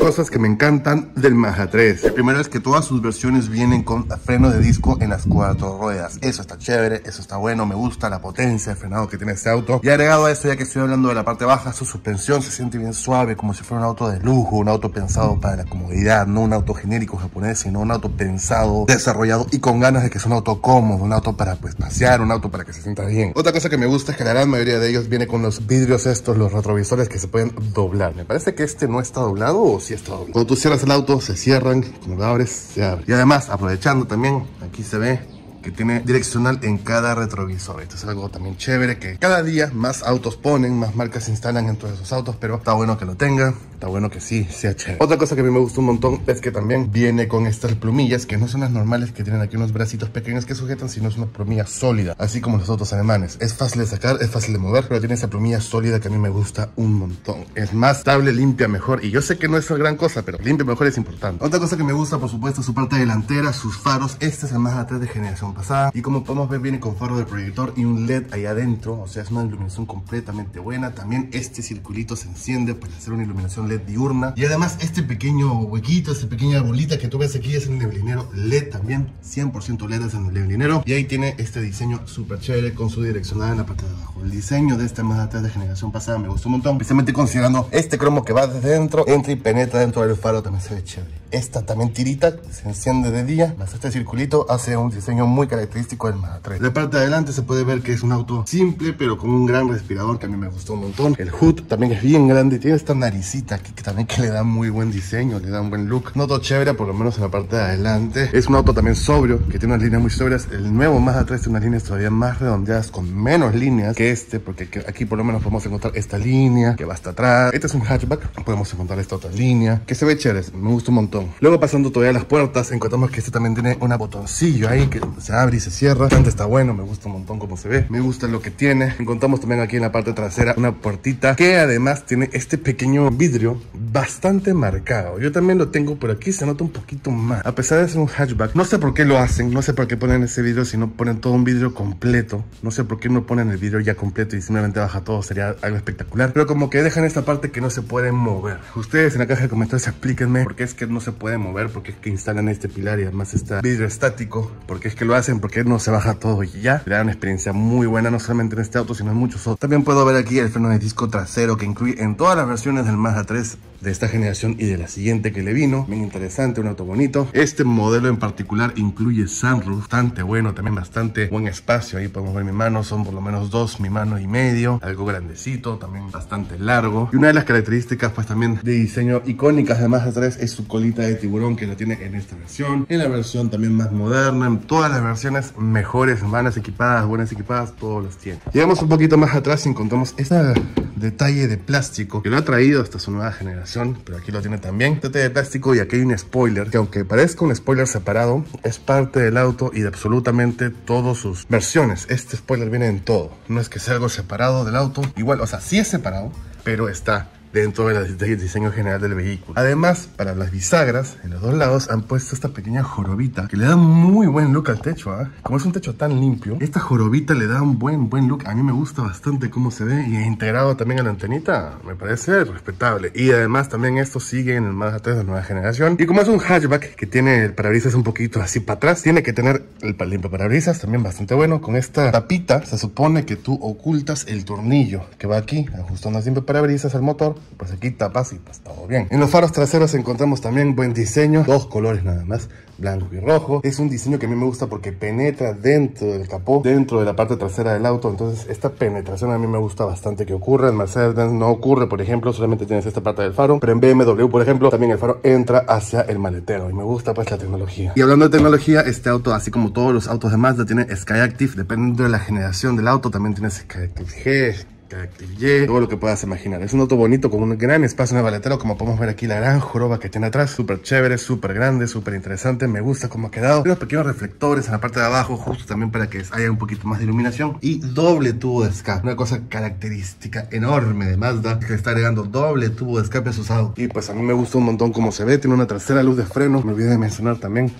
Cosas que me encantan del Mazda 3. El primero es que todas sus versiones vienen con freno de disco en las cuatro ruedas. Eso está chévere, eso está bueno, me gusta la potencia, el frenado que tiene este auto. Y agregado a eso, ya que estoy hablando de la parte baja, su suspensión se siente bien suave, como si fuera un auto de lujo, un auto pensado para la comodidad, no un auto genérico japonés, sino un auto pensado, desarrollado y con ganas de que sea un auto cómodo, un auto para pues pasear, un auto para que se sienta bien. Otra cosa que me gusta es que la gran mayoría de ellos viene con los vidrios estos, los retrovisores que se pueden doblar. Me parece que este no está doblado o sí está doblado. Cuando tú cierras el auto, se cierran, cuando lo abres, se abre. Y además, aprovechando también, aquí se ve que tiene direccional en cada retrovisor. Esto es algo también chévere que cada día más autos ponen, más marcas se instalan en todos esos autos, pero está bueno que lo tenga, está bueno que sí sea chévere. Otra cosa que a mí me gusta un montón es que también viene con estas plumillas que no son las normales que tienen aquí unos bracitos pequeños que sujetan, sino es una plumilla sólida, así como los autos alemanes. Es fácil de sacar, es fácil de mover, pero tiene esa plumilla sólida que a mí me gusta un montón. Es más estable, limpia mejor y yo sé que no es gran cosa, pero limpia mejor es importante. Otra cosa que me gusta, por supuesto, su parte delantera, sus faros. Este es el más atrás de generación pasada y como podemos ver viene con faro de proyector y un LED ahí adentro, o sea es una iluminación completamente buena. También este circulito se enciende para hacer una iluminación LED diurna y además este pequeño huequito, esta pequeña bolita que tú ves aquí es un neblinero LED también, 100% LED es el neblinero y ahí tiene este diseño súper chévere con su direccional en la parte de abajo. El diseño de este Mazda 3 de generación pasada me gustó un montón, especialmente considerando este cromo que va desde dentro, entra y penetra dentro del faro, también se ve chévere. Esta también tirita se enciende de día, más este circulito hace un diseño muy característico del Mazda 3. La parte de adelante se puede ver que es un auto simple, pero con un gran respirador que a mí me gustó un montón. El hood también es bien grande, tiene esta naricita aquí que también le da muy buen diseño, le da un buen look. Noto chévere, por lo menos en la parte de adelante. Es un auto también sobrio, que tiene unas líneas muy sobrias. El nuevo Mazda 3 tiene unas líneas todavía más redondeadas, con menos líneas que este, porque aquí por lo menos podemos encontrar esta línea que va hasta atrás. Este es un hatchback, podemos encontrar esta otra línea, que se ve chévere, me gusta un montón. Luego pasando todavía las puertas, encontramos que este también tiene un botoncillo ahí que se abre y se cierra. Bastante está bueno, me gusta un montón como se ve. Me gusta lo que tiene. Encontramos también aquí en la parte trasera una puertita que además tiene este pequeño vidrio bastante marcado. Yo también lo tengo por aquí, se nota un poquito más. A pesar de ser un hatchback, no sé por qué lo hacen, no sé por qué ponen ese vidrio si no ponen todo un vidrio completo. No sé por qué no ponen el vidrio ya completo y simplemente baja todo, sería algo espectacular. Pero como que dejan esta parte que no se puede mover. Ustedes en la caja de comentarios explíquenme por qué es que no se puede mover, por qué es que instalan este pilar y además este vidrio estático, por qué es que lo hacen, por qué no se baja todo y ya. Le da una experiencia muy buena, no solamente en este auto, sino en muchos otros. También puedo ver aquí el freno de disco trasero que incluye en todas las versiones del Mazda 3 de esta generación y de la siguiente que le vino. Bien interesante, un auto bonito. Este modelo en particular incluye sunroof, bastante bueno, también bastante buen espacio. Ahí podemos ver mi mano, son por lo menos dos, mi mano y medio. Algo grandecito, también bastante largo. Y una de las características pues también de diseño icónicas de Mazda 3 es su colita de tiburón que la tiene en esta versión. En la versión también más moderna, en todas las versiones mejores, malas equipadas, buenas equipadas, todos los tiene. Llegamos un poquito más atrás y encontramos ese detalle de plástico que lo ha traído hasta su nueva generación pero aquí lo tiene también. Tete de plástico y aquí hay un spoiler, que aunque parezca un spoiler separado, es parte del auto y de absolutamente todas sus versiones. Este spoiler viene en todo, no es que sea algo separado del auto. Igual, o sea, sí es separado, pero está dentro del diseño general del vehículo. Además, para las bisagras, en los dos lados han puesto esta pequeña jorobita que le da muy buen look al techo. ¿ah? Como es un techo tan limpio, esta jorobita le da un buen, buen look. A mí me gusta bastante cómo se ve y integrado también a la antenita, me parece respetable. Y además también esto sigue en el Mazda 3 de nueva generación. Y como es un hatchback que tiene el parabrisas un poquito así para atrás, tiene que tener el limpio parabrisas también bastante bueno. Con esta tapita se supone que tú ocultas el tornillo que va aquí, ajustando limpio parabrisas al motor pues aquí tapas y pues todo bien. En los faros traseros encontramos también buen diseño, dos colores nada más, blanco y rojo. Es un diseño que a mí me gusta porque penetra dentro del capó, dentro de la parte trasera del auto. Entonces esta penetración a mí me gusta bastante que ocurra. En Mercedes no ocurre, por ejemplo, solamente tienes esta parte del faro. Pero en BMW, por ejemplo, también el faro entra hacia el maletero. Y me gusta pues la tecnología. Y hablando de tecnología, este auto, así como todos los autos de Mazda, tiene Skyactiv. Dependiendo de la generación del auto, también tiene Skyactiv G, Active todo lo que puedas imaginar. Es un auto bonito con un gran espacio en el baletero, como podemos ver aquí la gran joroba que tiene atrás, súper chévere, súper grande, súper interesante, me gusta cómo ha quedado. Los pequeños reflectores en la parte de abajo, justo también para que haya un poquito más de iluminación. Y doble tubo de escape, una cosa característica enorme de Mazda, que está agregando doble tubo de escape a. Y pues a mí me gusta un montón cómo se ve, tiene una tercera luz de freno, me olvidé de mencionar también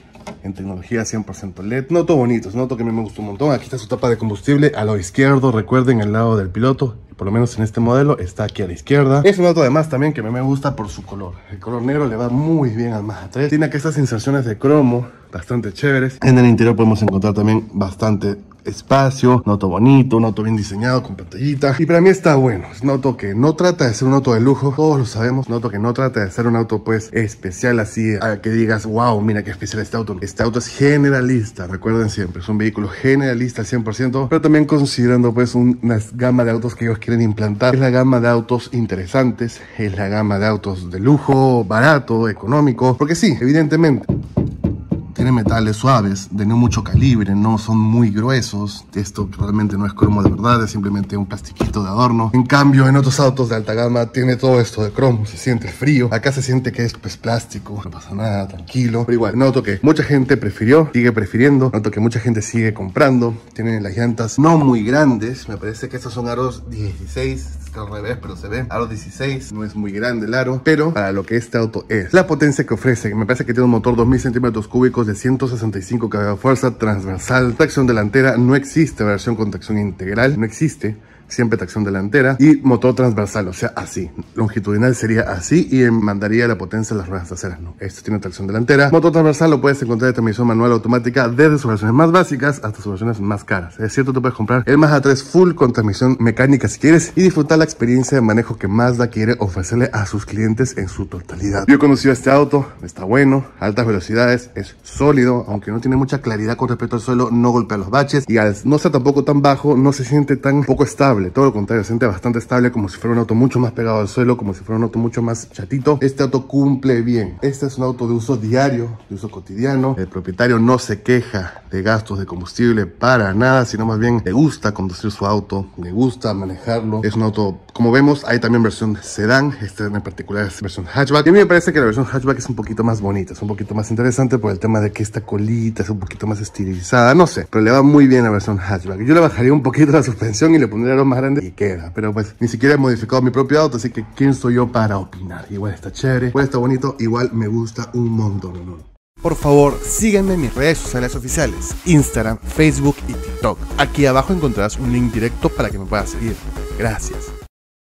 en tecnología 100% LED. Noto bonito, noto que a mí me gustó un montón. Aquí está su tapa de combustible a lo izquierdo, recuerden, al lado del piloto por lo menos en este modelo, está aquí a la izquierda. Es un auto además también que a mí me gusta por su color. El color negro le va muy bien al Mazda 3. Tiene aquí estas inserciones de cromo bastante chéveres. En el interior podemos encontrar también bastante espacio, un auto bonito, un auto bien diseñado con pantallita. Y para mí está bueno. Es un auto que no trata de ser un auto de lujo, todos lo sabemos. Un auto que no trata de ser un auto pues especial así, a que digas, wow, mira qué especial este auto. Este auto es generalista, recuerden siempre, es un vehículo generalista al 100%, pero también considerando pues una gama de autos que ellos quieren implantar. Es la gama de autos interesantes, es la gama de autos de lujo, barato, económico, porque sí, evidentemente tiene metales suaves, de no mucho calibre, no son muy gruesos. Esto realmente no es cromo de verdad, es simplemente un plastiquito de adorno. En cambio, en otros autos de alta gama tiene todo esto de cromo, se siente frío. Acá se siente que es pues plástico, no pasa nada, tranquilo. Pero igual, noto que mucha gente prefirió, sigue prefiriendo, noto que mucha gente sigue comprando. Tienen las llantas no muy grandes, me parece que estos son aros 16 al revés, pero se ve. Aro 16, no es muy grande el aro, pero para lo que este auto es. La potencia que ofrece, me parece que tiene un motor 2000 centímetros cúbicos de 165 caballos de fuerza, transversal, tracción delantera, no existe versión con tracción integral, no existe siempre tracción delantera y motor transversal, o sea, así. Longitudinal sería así y mandaría la potencia a las ruedas traseras. No, esto tiene tracción delantera. Motor transversal lo puedes encontrar en transmisión manual automática desde sus versiones más básicas hasta sus versiones más caras. Es cierto, tú puedes comprar el Mazda 3 Full con transmisión mecánica si quieres y disfrutar la experiencia de manejo que Mazda quiere ofrecerle a sus clientes en su totalidad. Yo he conocido este auto, está bueno, altas velocidades, es sólido, aunque no tiene mucha claridad con respecto al suelo, no golpea los baches y al no ser tampoco tan bajo, no se siente tan poco estable todo lo contrario, se siente bastante estable, como si fuera un auto mucho más pegado al suelo, como si fuera un auto mucho más chatito. Este auto cumple bien. Este es un auto de uso diario, de uso cotidiano. El propietario no se queja de gastos de combustible para nada, sino más bien le gusta conducir su auto, le gusta manejarlo. Es un auto, como vemos, hay también versión sedán, este en particular es versión hatchback. Y a mí me parece que la versión hatchback es un poquito más bonita, es un poquito más interesante por el tema de que esta colita es un poquito más estilizada, no sé, pero le va muy bien la versión hatchback. Yo le bajaría un poquito la suspensión y le pondría más grande y queda. Pero pues ni siquiera he modificado mi propio auto, así que ¿quién soy yo para opinar? Igual está chévere, igual está bonito, igual me gusta un montón. Por favor, síganme en mis redes sociales oficiales, Instagram, Facebook y TikTok. Aquí abajo encontrarás un link directo para que me puedas seguir. Gracias.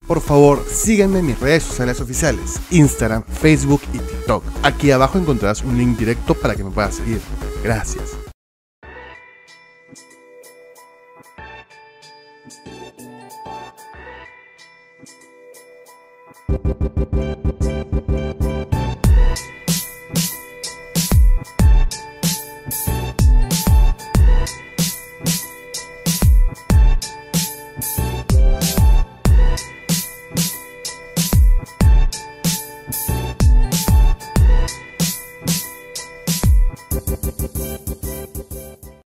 Por favor, síganme en mis redes sociales oficiales, Instagram, Facebook y TikTok. Aquí abajo encontrarás un link directo para que me puedas seguir. Gracias. Thank you.